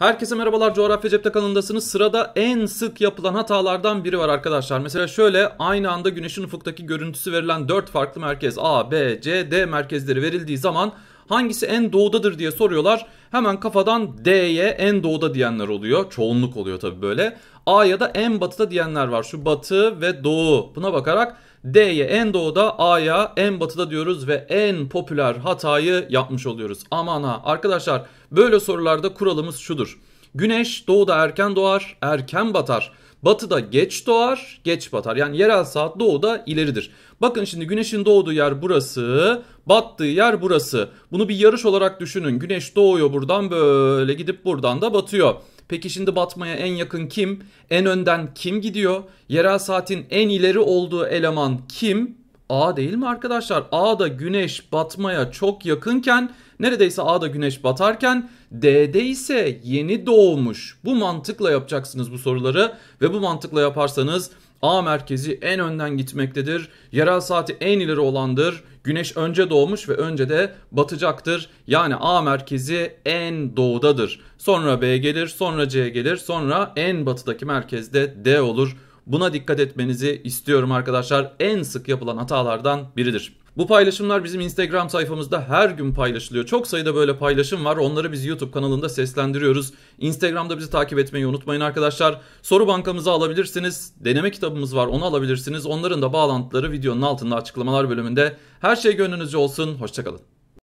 Herkese merhabalar Coğrafya Cepte kanalındasınız. Sırada en sık yapılan hatalardan biri var arkadaşlar. Mesela şöyle aynı anda güneşin ufuktaki görüntüsü verilen 4 farklı merkez A, B, C, D merkezleri verildiği zaman hangisi en doğudadır diye soruyorlar. Hemen kafadan D'ye en doğuda diyenler oluyor. Çoğunluk oluyor tabii böyle. A ya da en batıda diyenler var. Şu batı ve doğu buna bakarak D'ye en doğuda, A'ya en batıda diyoruz ve en popüler hatayı yapmış oluyoruz. Aman ha arkadaşlar böyle sorularda kuralımız şudur. Güneş doğuda erken doğar, erken batar. Batıda geç doğar, geç batar. Yani yerel saat doğuda ileridir. Bakın şimdi güneşin doğduğu yer burası, battığı yer burası. Bunu bir yarış olarak düşünün. Güneş doğuyor buradan böyle gidip buradan da batıyor. Peki şimdi batmaya en yakın kim? En önden kim gidiyor? Yerel saatin en ileri olduğu eleman kim? A değil mi arkadaşlar? A'da güneş batmaya çok yakınken neredeyse A'da güneş batarken D'de ise yeni doğmuş. Bu mantıkla yapacaksınız bu soruları ve bu mantıkla yaparsanız A merkezi en önden gitmektedir. Yerel saati en ileri olandır. Güneş önce doğmuş ve önce de batacaktır. Yani A merkezi en doğudadır. Sonra B gelir, sonra C gelir, sonra en batıdaki merkezde D olur. Buna dikkat etmenizi istiyorum arkadaşlar. En sık yapılan hatalardan biridir. Bu paylaşımlar bizim Instagram sayfamızda her gün paylaşılıyor. Çok sayıda böyle paylaşım var. Onları biz YouTube kanalında seslendiriyoruz. Instagram'da bizi takip etmeyi unutmayın arkadaşlar. Soru bankamızı alabilirsiniz. Deneme kitabımız var onu alabilirsiniz. Onların da bağlantıları videonun altında açıklamalar bölümünde. Her şey gönlünüzce olsun. Hoşçakalın.